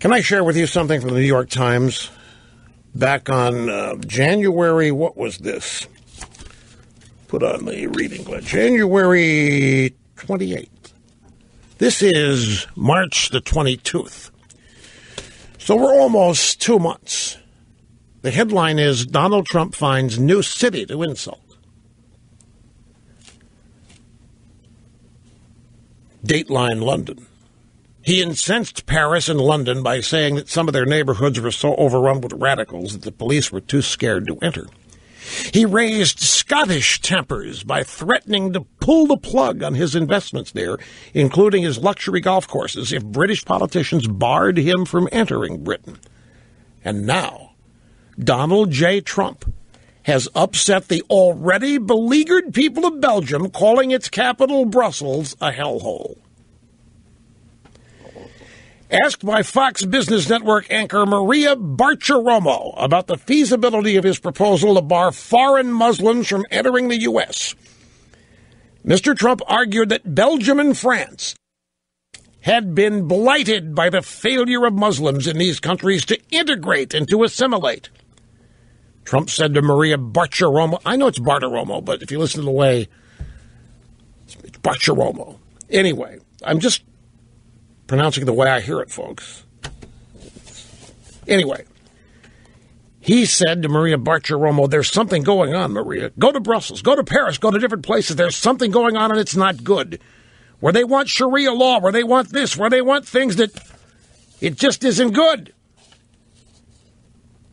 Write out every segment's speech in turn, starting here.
Can I share with you something from the New York Times? Back on uh, January, what was this? Put on the reading list. January 28th. This is March the 22nd. So we're almost two months. The headline is Donald Trump finds new city to insult. Dateline London. He incensed Paris and London by saying that some of their neighborhoods were so overrun with radicals that the police were too scared to enter. He raised Scottish tempers by threatening to pull the plug on his investments there, including his luxury golf courses, if British politicians barred him from entering Britain. And now, Donald J. Trump has upset the already beleaguered people of Belgium, calling its capital, Brussels, a hellhole. Asked by Fox Business Network anchor Maria Bartiromo about the feasibility of his proposal to bar foreign Muslims from entering the U.S., Mr. Trump argued that Belgium and France had been blighted by the failure of Muslims in these countries to integrate and to assimilate. Trump said to Maria Bartiromo, I know it's Bartiromo, but if you listen to the way it's Bartiromo. Anyway, I'm just pronouncing the way I hear it, folks. Anyway, he said to Maria Bartiromo, There's something going on, Maria. Go to Brussels, go to Paris, go to different places. There's something going on and it's not good. Where they want Sharia law, where they want this, where they want things that it just isn't good.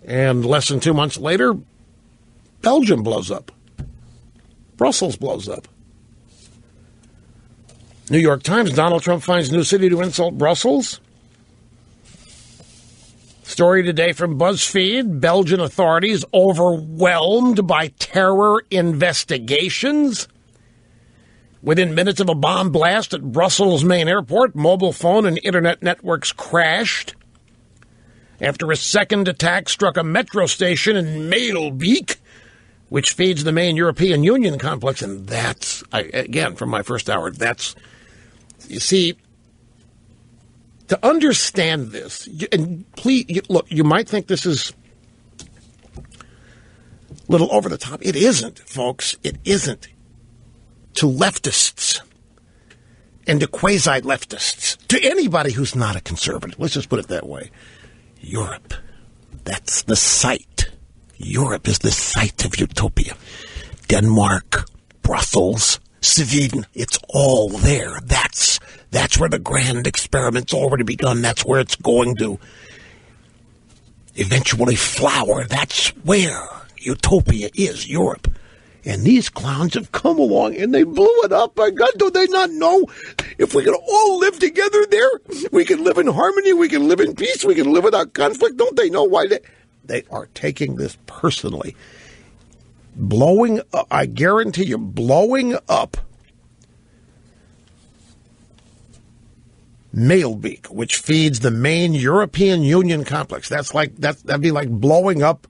And less than two months later, Belgium blows up. Brussels blows up. New York Times Donald Trump finds new city to insult Brussels. Story today from BuzzFeed Belgian authorities overwhelmed by terror investigations. Within minutes of a bomb blast at Brussels' main airport, mobile phone and internet networks crashed. After a second attack struck a metro station in Maelbeek, which feeds the main European Union complex, and that's, I, again, from my first hour, that's you see, to understand this, and please look, you might think this is a little over the top. It isn't, folks. It isn't. To leftists and to quasi leftists, to anybody who's not a conservative, let's just put it that way. Europe, that's the site. Europe is the site of utopia. Denmark, Brussels, Sweden, it's all there. That's that's where the grand experiment's already begun. That's where it's going to eventually flower. That's where utopia is, Europe. And these clowns have come along and they blew it up. My God, do they not know if we can all live together there, we can live in harmony, we can live in peace, we can live without conflict? Don't they know why they, they are taking this personally? blowing, I guarantee you, blowing up Maelbeek, which feeds the main European Union complex. That's like that's that'd be like blowing up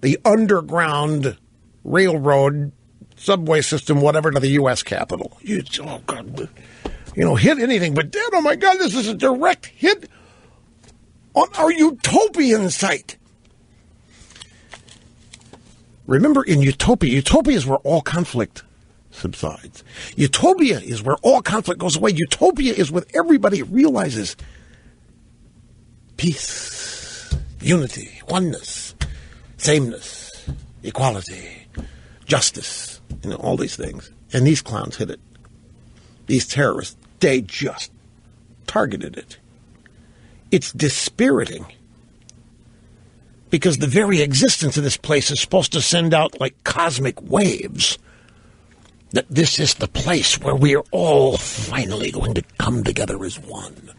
the underground railroad subway system, whatever, to the U.S. Capitol. You, oh God, you know, hit anything, but damn, oh my God, this is a direct hit on our utopian site. Remember, in utopia, utopia is where all conflict subsides. Utopia is where all conflict goes away. Utopia is when everybody realizes peace, unity, oneness, sameness, equality, justice, you know, all these things. And these clowns hit it. These terrorists, they just targeted it. It's dispiriting because the very existence of this place is supposed to send out like cosmic waves that this is the place where we are all finally going to come together as one.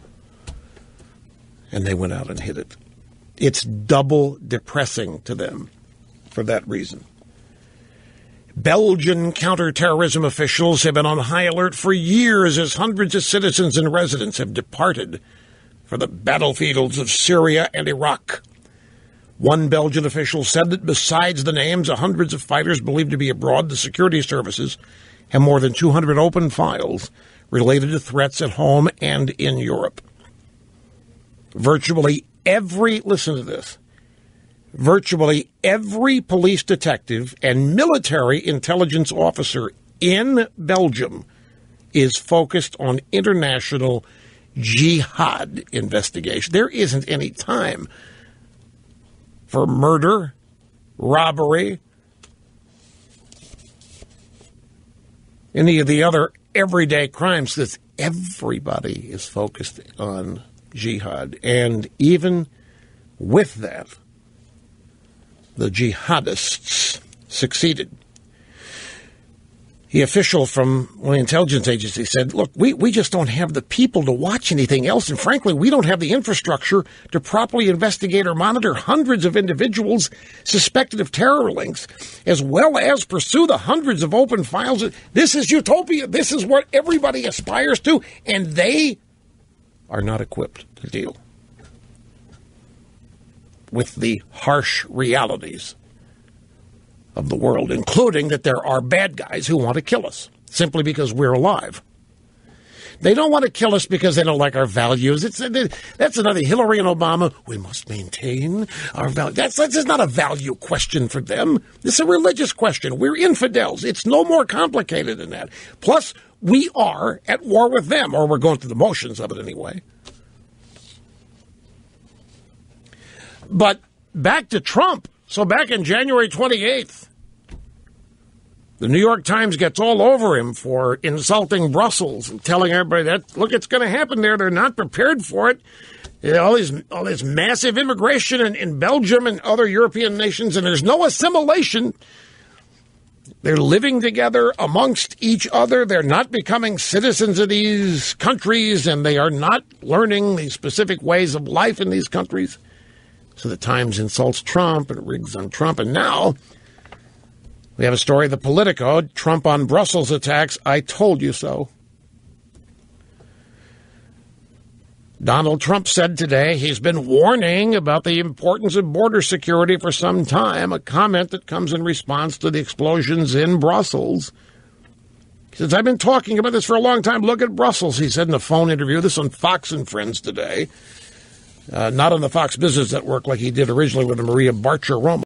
And they went out and hit it. It's double depressing to them for that reason. Belgian counterterrorism officials have been on high alert for years as hundreds of citizens and residents have departed for the battlefields of Syria and Iraq. One Belgian official said that besides the names of hundreds of fighters believed to be abroad, the security services have more than 200 open files related to threats at home and in Europe. Virtually every, listen to this, virtually every police detective and military intelligence officer in Belgium is focused on international jihad investigation. There isn't any time for murder, robbery, any of the other everyday crimes because everybody is focused on jihad. And even with that, the jihadists succeeded. The official from the intelligence agency said, Look, we, we just don't have the people to watch anything else. And frankly, we don't have the infrastructure to properly investigate or monitor hundreds of individuals suspected of terror links, as well as pursue the hundreds of open files. This is utopia. This is what everybody aspires to. And they are not equipped to deal with the harsh realities of the world, including that there are bad guys who want to kill us simply because we're alive. They don't want to kill us because they don't like our values. It's, uh, that's another Hillary and Obama. We must maintain our values. That's, that's not a value question for them. It's a religious question. We're infidels. It's no more complicated than that. Plus, we are at war with them, or we're going through the motions of it anyway. But back to Trump. So back in January 28th, the New York Times gets all over him for insulting Brussels and telling everybody that, look, it's going to happen there. They're not prepared for it. You know, all, these, all this massive immigration in, in Belgium and other European nations, and there's no assimilation. They're living together amongst each other. They're not becoming citizens of these countries, and they are not learning the specific ways of life in these countries. So the Times insults Trump and rigs on Trump. And now we have a story of the Politico Trump on Brussels attacks. I told you so. Donald Trump said today he's been warning about the importance of border security for some time, a comment that comes in response to the explosions in Brussels. He says, I've been talking about this for a long time. Look at Brussels, he said in a phone interview. This on Fox and Friends today. Uh, not on the Fox Business Network like he did originally with Maria Bartiromo.